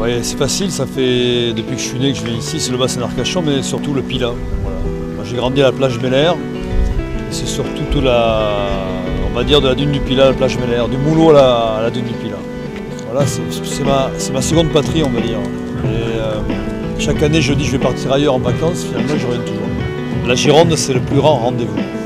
Ouais, c'est facile, ça fait depuis que je suis né que je viens ici, c'est le bassin d'Arcachon, mais surtout le Pila. Voilà. J'ai grandi à la plage Mélaire, c'est surtout toute la, on va dire de la dune du Pila à la plage Mélaire, du Moulot à la, dune du Pila. Voilà, c'est ma, ma seconde patrie, on va dire. Euh, chaque année, je dis je vais partir ailleurs en vacances, finalement, je reviens toujours. La Gironde, c'est le plus grand rendez-vous.